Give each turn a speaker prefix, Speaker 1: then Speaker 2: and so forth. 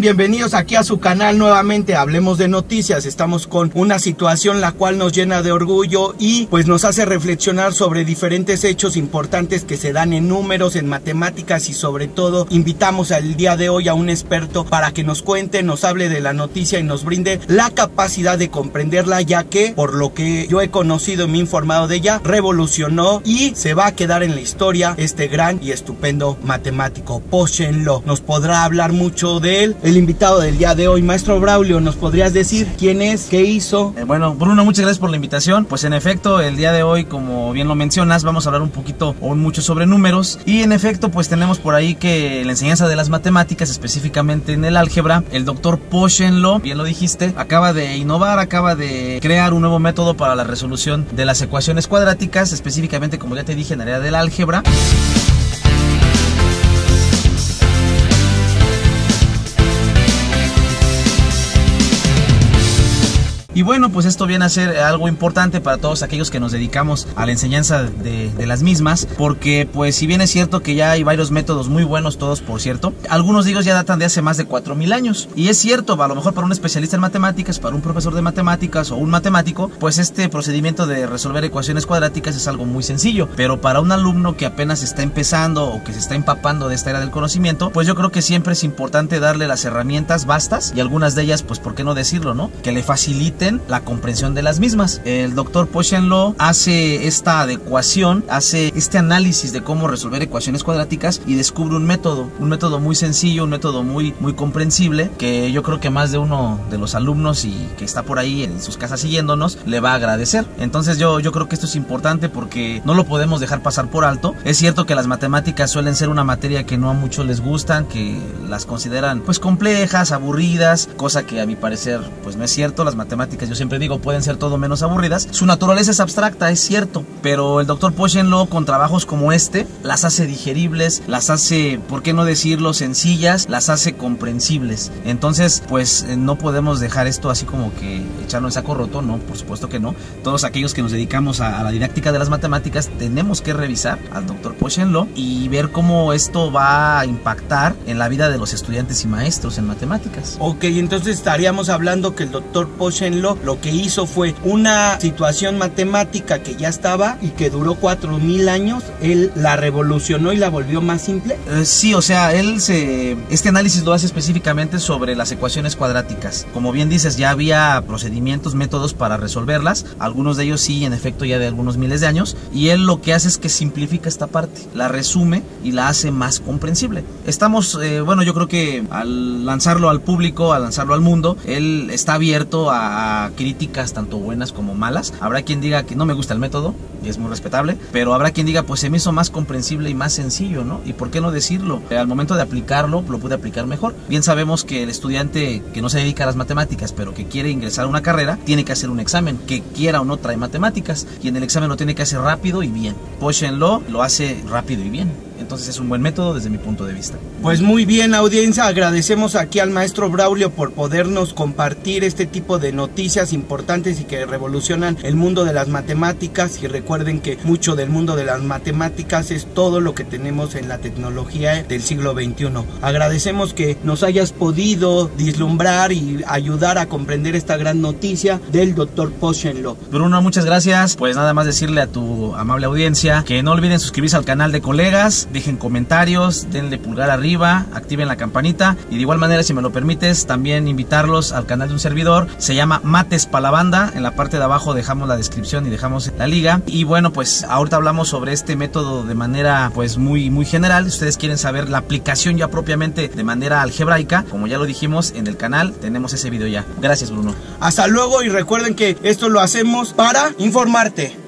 Speaker 1: Bienvenidos aquí a su canal nuevamente, hablemos de noticias. Estamos con una situación la cual nos llena de orgullo y pues nos hace reflexionar sobre diferentes hechos importantes que se dan en números, en matemáticas y sobre todo invitamos al día de hoy a un experto para que nos cuente, nos hable de la noticia y nos brinde la capacidad de comprenderla ya que por lo que yo he conocido y me he informado de ella, revolucionó y se va a quedar en la historia este gran y estupendo matemático, Lo Nos podrá hablar mucho de él el invitado del día de hoy. Maestro Braulio, ¿nos podrías decir quién es, qué hizo?
Speaker 2: Eh, bueno, Bruno, muchas gracias por la invitación. Pues en efecto, el día de hoy, como bien lo mencionas, vamos a hablar un poquito o mucho sobre números. Y en efecto, pues tenemos por ahí que la enseñanza de las matemáticas, específicamente en el álgebra, el doctor Pochenlo, bien lo dijiste, acaba de innovar, acaba de crear un nuevo método para la resolución de las ecuaciones cuadráticas, específicamente, como ya te dije, en área del álgebra. Y bueno, pues esto viene a ser algo importante para todos aquellos que nos dedicamos a la enseñanza de, las mismas, porque pues si bien es cierto que ya hay varios métodos muy buenos, todos por cierto, algunos ellos ya datan de hace más de 4.000 años. Y es cierto, a lo mejor para un especialista en matemáticas, para un profesor de matemáticas o un matemático, pues este procedimiento de resolver ecuaciones cuadráticas es algo muy sencillo, pero para un alumno que apenas está empezando o que se está empapando de esta era del conocimiento, pues yo creo que siempre es importante darle las herramientas bastas y algunas de ellas, pues por qué no decirlo, ¿no? Que le la comprensión de las mismas. El doctor Pochenlo hace esta adecuación, hace este análisis de cómo resolver ecuaciones cuadráticas y descubre un método, un método muy sencillo, un método muy, muy comprensible que yo creo que más de uno de los alumnos y que está por ahí en sus casas siguiéndonos le va a agradecer. Entonces yo, yo creo que esto es importante porque no lo podemos dejar pasar por alto. Es cierto que las matemáticas suelen ser una materia que no a muchos les gustan, que las consideran pues complejas, aburridas, cosa que a mi parecer pues no es cierto. Las matemáticas yo siempre digo, pueden ser todo menos aburridas. Su naturaleza es abstracta, es cierto, pero el doctor Pochenlo con trabajos como este las hace digeribles, las hace, ¿por qué no decirlo, sencillas, las hace comprensibles. Entonces, pues eh, no podemos dejar esto así como que echarlo en saco roto, no, por supuesto que no. Todos aquellos que nos dedicamos a, la didáctica de las matemáticas tenemos que revisar al doctor Pochenlo y ver cómo esto va a impactar en la vida de los estudiantes y maestros en matemáticas.
Speaker 1: Ok, entonces estaríamos hablando que el doctor Pochenlo lo que hizo fue una situación matemática que ya estaba y que duró 4000 años, él la revolucionó y la volvió más simple.
Speaker 2: Eh, sí, o sea, él se este análisis lo hace específicamente sobre las ecuaciones cuadráticas. Como bien dices, ya había procedimientos, métodos para resolverlas, algunos de ellos sí, en efecto, ya de algunos miles de años, y él lo que hace es que simplifica esta parte, la resume y la hace más comprensible. Estamos, eh, bueno, yo creo que al lanzarlo al público, al lanzarlo al mundo, él está abierto a críticas tanto buenas como malas. Habrá quien diga que no me gusta el método, y es muy respetable, pero habrá quien diga, pues se me hizo más comprensible y más sencillo, ¿no? ¿Y por qué no decirlo? Al momento de aplicarlo, lo pude aplicar mejor. Bien sabemos que el estudiante que no se dedica a las matemáticas, pero que quiere ingresar a una carrera, tiene que hacer un examen, que quiera o no trae matemáticas, y en el examen lo tiene que hacer rápido y bien. Law lo hace rápido y bien. Entonces es un buen método desde mi punto de vista.
Speaker 1: Pues muy bien audiencia, agradecemos aquí al maestro Braulio por podernos compartir este tipo de noticias importantes y que revolucionan el mundo de las matemáticas y recuerden que mucho del mundo de las matemáticas es todo lo que tenemos en la tecnología del siglo XXI. Agradecemos que nos hayas podido dislumbrar y ayudar a comprender esta gran noticia del doctor Pochenlo.
Speaker 2: Bruno, muchas gracias. Pues nada más decirle a tu amable audiencia que no olviden suscribirse al canal de colegas dejen comentarios, denle pulgar arriba, activen la campanita y de igual manera si me lo permites también invitarlos al canal de un servidor, se llama Mates para la banda, en la parte de abajo dejamos la descripción y dejamos la liga y bueno pues ahorita hablamos sobre este método de manera pues muy muy general, si ustedes quieren saber la aplicación ya propiamente de manera algebraica, como ya lo dijimos en el canal, tenemos ese video ya. Gracias Bruno.
Speaker 1: Hasta luego y recuerden que esto lo hacemos para informarte.